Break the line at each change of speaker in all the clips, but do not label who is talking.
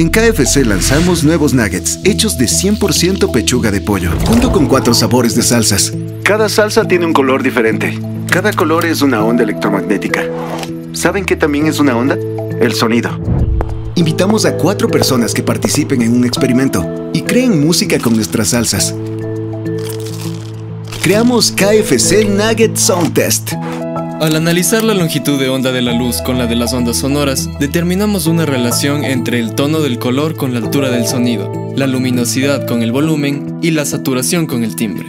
En KFC lanzamos nuevos nuggets, hechos de 100% pechuga de pollo, junto con cuatro sabores de salsas. Cada salsa tiene un color diferente. Cada color es una onda electromagnética. ¿Saben qué también es una onda? El sonido. Invitamos a cuatro personas que participen en un experimento y creen música con nuestras salsas. Creamos KFC Nugget Sound Test.
Al analizar la longitud de onda de la luz con la de las ondas sonoras, determinamos una relación entre el tono del color con la altura del sonido, la luminosidad con el volumen y la saturación con el timbre.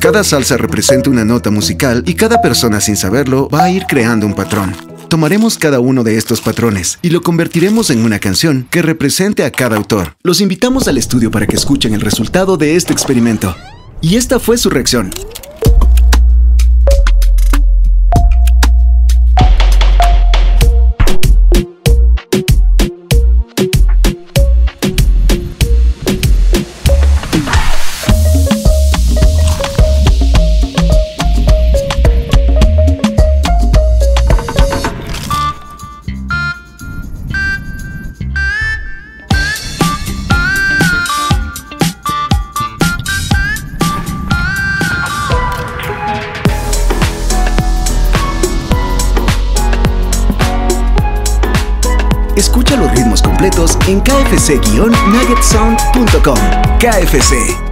Cada salsa representa una nota musical y cada persona sin saberlo va a ir creando un patrón. Tomaremos cada uno de estos patrones y lo convertiremos en una canción que represente a cada autor. Los invitamos al estudio para que escuchen el resultado de este experimento. Y esta fue su reacción. Escucha los ritmos completos en kfc-nuggetsound.com. KFC